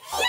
Yeah!